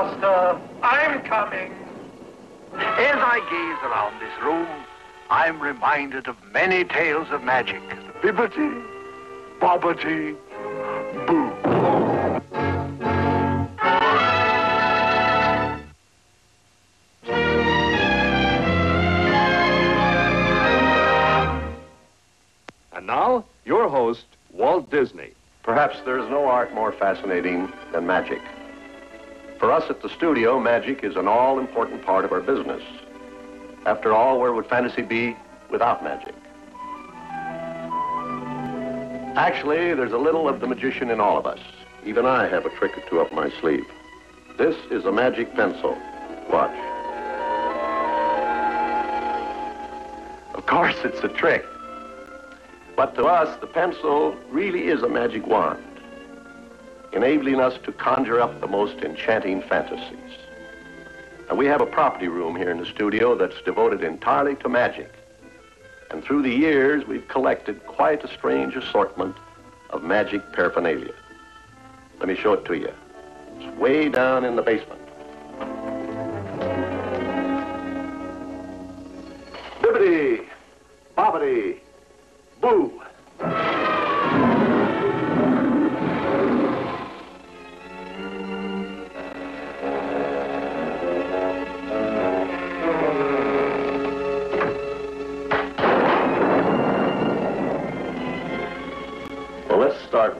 Master. I'm coming. As I gaze around this room, I'm reminded of many tales of magic. Bibbity, bobbity, boo. And now, your host, Walt Disney. Perhaps there's no art more fascinating than magic. For us at the studio, magic is an all-important part of our business. After all, where would fantasy be without magic? Actually, there's a little of the magician in all of us. Even I have a trick or two up my sleeve. This is a magic pencil. Watch. Of course, it's a trick. But to us, the pencil really is a magic wand, enabling us to conjure up the most enchanting fantasies. And we have a property room here in the studio that's devoted entirely to magic. And through the years, we've collected quite a strange assortment of magic paraphernalia. Let me show it to you. It's way down in the basement.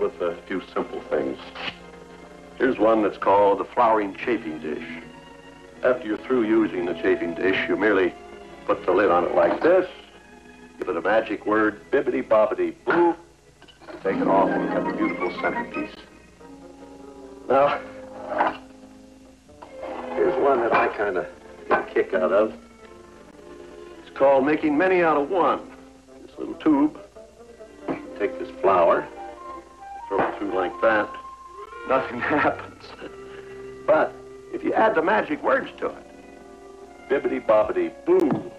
With a few simple things. Here's one that's called the flowering chafing dish. After you're through using the chafing dish, you merely put the lid on it like this, give it a magic word, bibbity bobbity boo, take it off and you have a beautiful centerpiece. Now, here's one that I kind of get a kick out of. It's called making many out of one. This little tube, take this flower, through like that, nothing happens. But if you add the magic words to it, bibbity bobbity boo.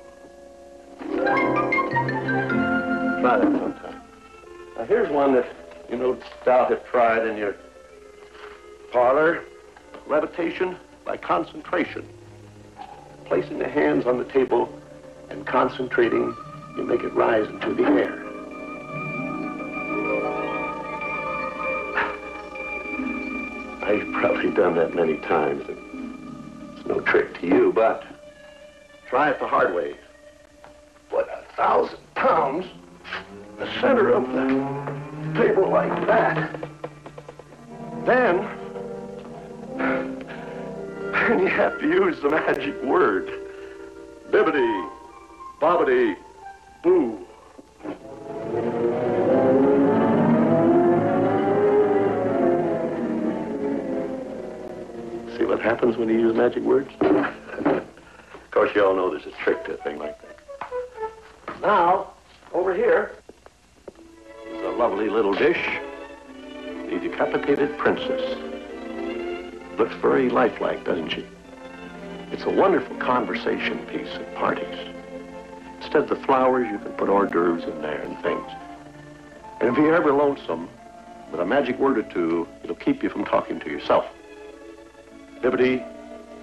Try that sometime. Now here's one that you no doubt have tried in your parlor. Levitation by concentration. Placing the hands on the table and concentrating, you make it rise into the air. I've probably done that many times. It's no trick to you, but try it the hard way. What, a thousand pounds the center of the table like that. Then, then you have to use the magic word. Bibbity, bobbity, boo. What happens when you use magic words? of course, you all know there's a trick to a thing like that. Now, over here is a lovely little dish. The decapitated princess. Looks very lifelike, doesn't she? It's a wonderful conversation piece at parties. Instead of the flowers, you can put hors d'oeuvres in there and things. And if you're ever lonesome, with a magic word or two, it'll keep you from talking to yourself. Bibbity,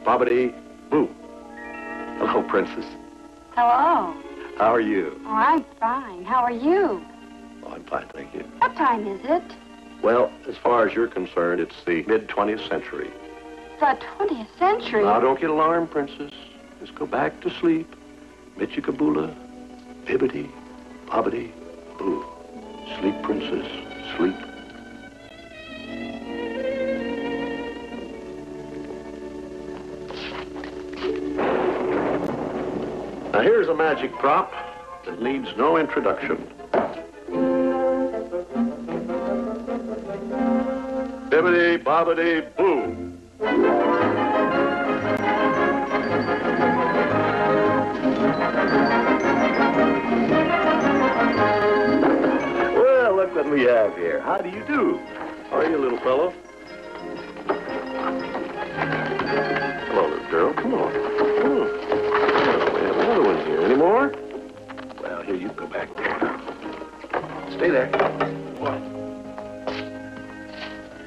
bobbity, boo. Hello, princess. Hello. How are you? Oh, I'm fine. How are you? Oh, I'm fine, thank you. What time is it? Well, as far as you're concerned, it's the mid-20th century. The 20th century. Now, don't get alarmed, princess. Just go back to sleep. Michikabula, bibbity, bobbity, boo. Sleep, princess, sleep. Now, here's a magic prop that needs no introduction. Bibbity, bobbity, boo. Well, look what we have here. How do you do? How are you, little fellow? Hello, little girl. Come on. Oh, we have another one here. Any more? Well, here, you go back there. Stay there. What?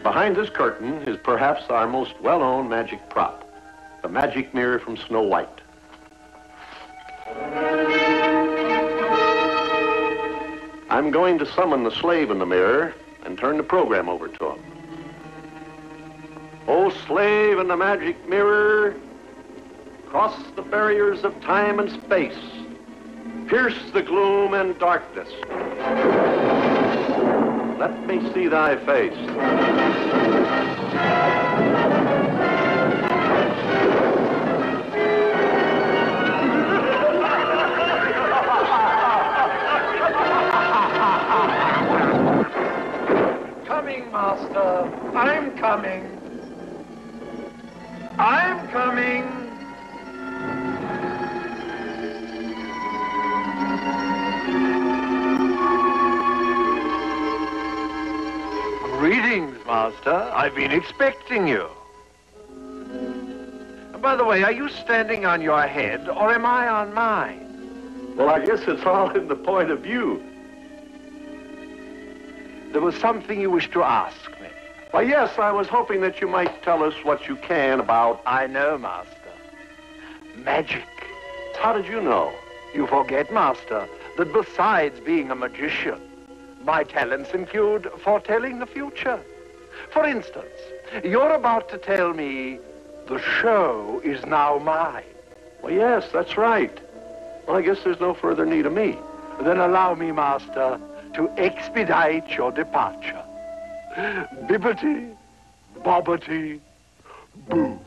Behind this curtain is perhaps our most well-known magic prop. The magic mirror from Snow White. I'm going to summon the slave in the mirror and turn the program over to him. O slave in the magic mirror, cross the barriers of time and space, pierce the gloom and darkness. Let me see thy face. Coming, Master. I'm coming. I'm coming. Greetings, Master. I've been expecting you. By the way, are you standing on your head or am I on mine? Well, I guess it's all in the point of view. There was something you wished to ask me. Why, yes, I was hoping that you might tell us what you can about. I know, Master. Magic. How did you know? You forget, Master, that besides being a magician, my talents include foretelling the future. For instance, you're about to tell me the show is now mine. Well, yes, that's right. Well, I guess there's no further need of me. Then allow me, Master, to expedite your departure. Bibbity, bobbity, boo.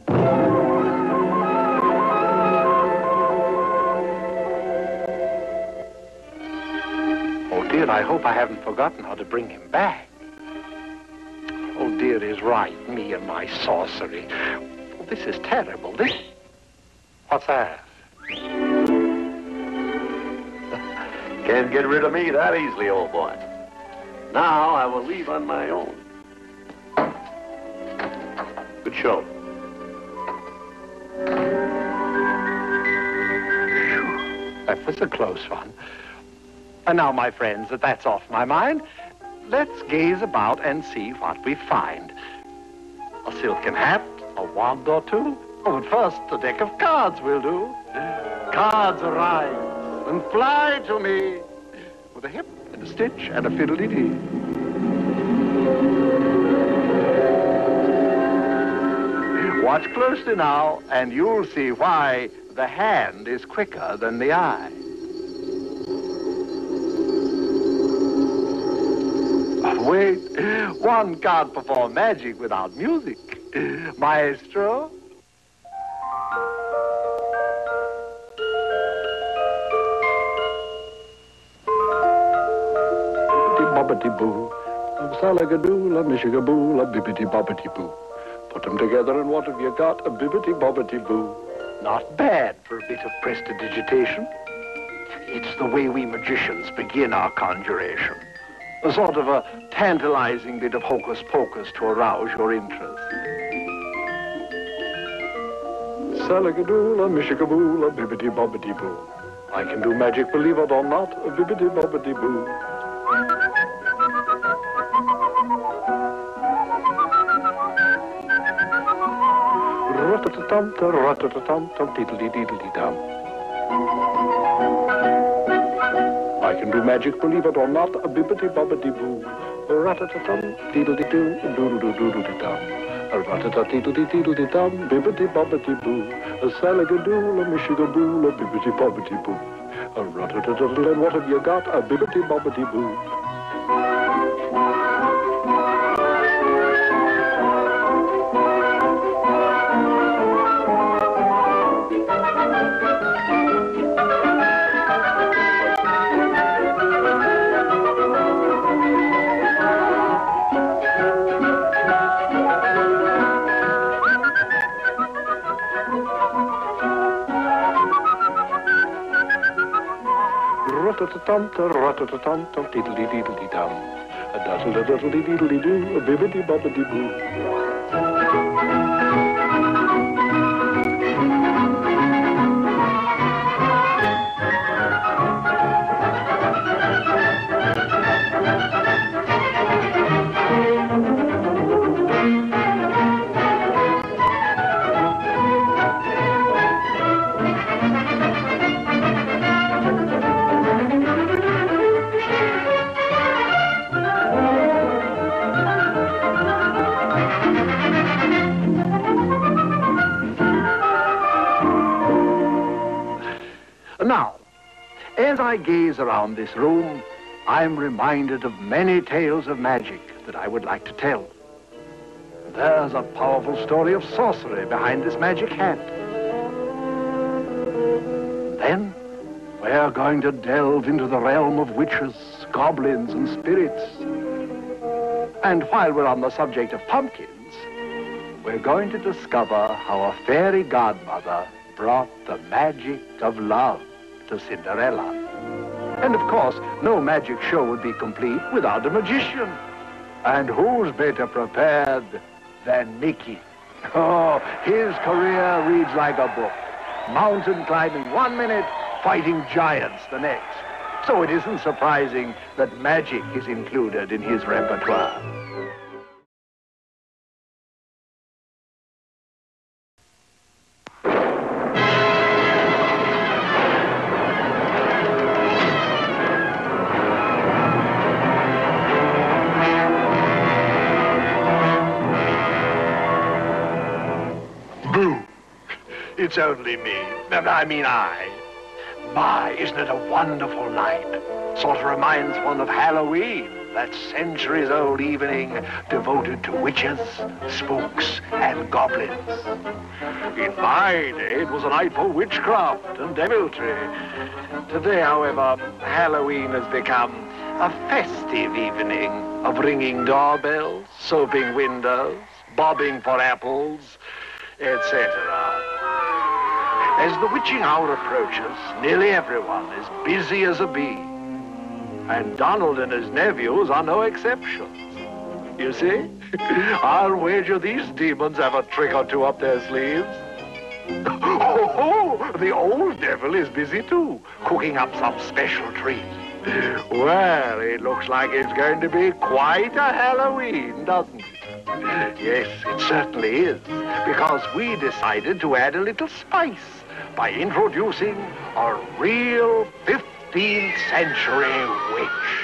Dear, I hope I haven't forgotten how to bring him back. Oh dear is right, me and my sorcery. Oh, this is terrible. This. What's that? Can't get rid of me that easily, old boy. Now I will leave on my own. Good show. That was a close one. And now, my friends, that that's off my mind, let's gaze about and see what we find. A silken hat, a wand or two. Oh, but first, a deck of cards will do. Cards arise and fly to me with a hip and a stitch and a fiddle-dee-dee. Watch closely now, and you'll see why the hand is quicker than the eye. Wait, one can't perform magic without music. Maestro? Bobbity boo, salagadoo, la mishigaboo, la bibbity bobbity boo. Put them together and what have you got? A bibbity bobbity boo. Not bad for a bit of prestidigitation. It's the way we magicians begin our conjuration. A sort of a tantalizing bit of hocus pocus to arouse your interest. Salagadoo, la mishigaboo, la bibbity bobbity boo. I can do magic, believe it or not, a bibbity bobbity boo. Rat-a-ta-tum, rat-a-ta-tum, tum, diddly-diddly-dum. I can do magic, believe it or not, a bibbity-bobbity-boo. Rat-a-ta-tum, diddly-doo, doodle-doo-doodle-dum. A rat-a-ta-diddly-diddly-dum, bibbity-bobbity-boo. A salagadoo, a mishigaboo, a bibbity-bobbity-boo. A rat-a-ta-diddle, and what have you got? A bibbity-bobbity-boo. Rat-a-ta-tum, rat-a-ta-tum, tum, diddly-diddly-dum. A daddle-diddly-diddly-doo, a bibbity-bobbity-boo. As Around this room, I'm reminded of many tales of magic that I would like to tell. There's a powerful story of sorcery behind this magic hat. Then we're going to delve into the realm of witches, goblins, and spirits. And while we're on the subject of pumpkins, we're going to discover how a fairy godmother brought the magic of love to Cinderella. And of course, no magic show would be complete without a magician. And who's better prepared than Mickey? Oh, his career reads like a book. Mountain climbing one minute, fighting giants the next. So it isn't surprising that magic is included in his repertoire. It's only me. and I mean I. My, isn't it a wonderful night? Sort of reminds one of Halloween, that centuries-old evening devoted to witches, spooks, and goblins. In my day, it was a night for witchcraft and deviltry. Today, however, Halloween has become a festive evening of ringing doorbells, soaping windows, bobbing for apples, etc. As the witching hour approaches, nearly everyone is busy as a bee. And Donald and his nephews are no exception. You see? I'll wager these demons have a trick or two up their sleeves. Oh, the old devil is busy too, cooking up some special treat. Well, it looks like it's going to be quite a Halloween, doesn't it? Yes, it certainly is, because we decided to add a little spice by introducing a real 15th century witch.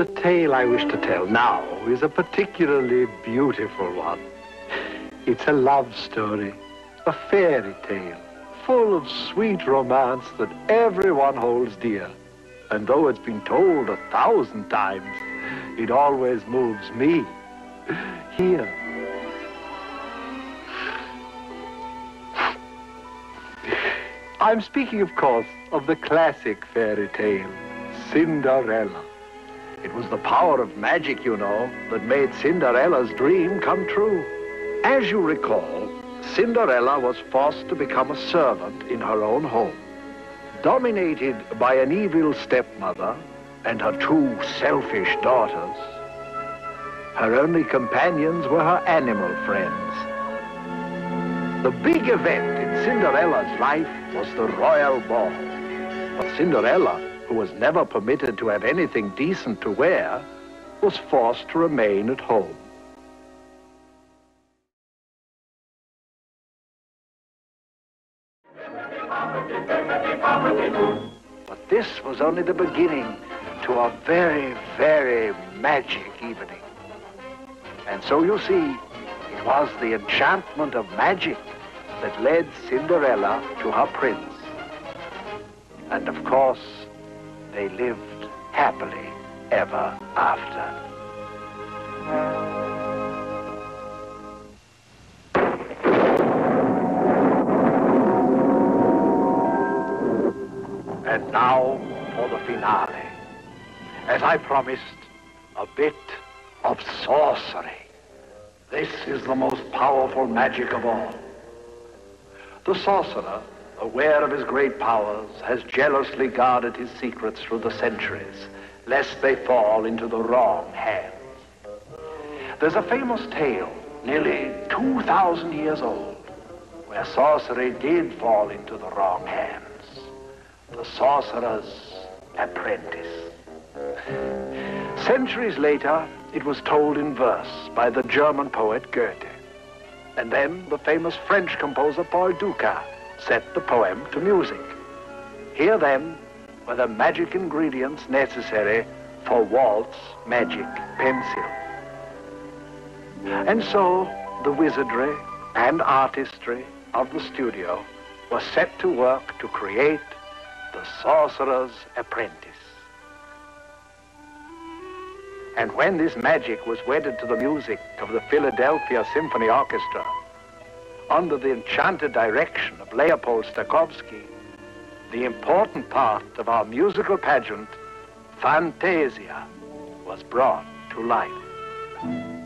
The tale I wish to tell now is a particularly beautiful one. It's a love story, a fairy tale, full of sweet romance that everyone holds dear. And though it's been told a thousand times, it always moves me. Here. I'm speaking, of course, of the classic fairy tale, Cinderella. It was the power of magic, you know, that made Cinderella's dream come true. As you recall, Cinderella was forced to become a servant in her own home. Dominated by an evil stepmother and her two selfish daughters, her only companions were her animal friends. The big event in Cinderella's life was the royal ball. But Cinderella, who was never permitted to have anything decent to wear, was forced to remain at home. But this was only the beginning to a very, very magic evening. And so you see, it was the enchantment of magic that led Cinderella to her prince. And of course, they lived happily ever after. And now for the finale. As I promised, a bit of sorcery. This is the most powerful magic of all. The sorcerer, aware of his great powers, has jealously guarded his secrets through the centuries, lest they fall into the wrong hands. There's a famous tale, nearly 2,000 years old, where sorcery did fall into the wrong hands. The sorcerer's apprentice. Centuries later, it was told in verse by the German poet Goethe. And then the famous French composer Paul Dukas set the poem to music. Here then were the magic ingredients necessary for Walt's magic pencil. And so the wizardry and artistry of the studio was set to work to create the Sorcerer's Apprentice. And when this magic was wedded to the music of the Philadelphia Symphony Orchestra, under the enchanted direction of Leopold Stokowski, the important part of our musical pageant, Fantasia, was brought to life.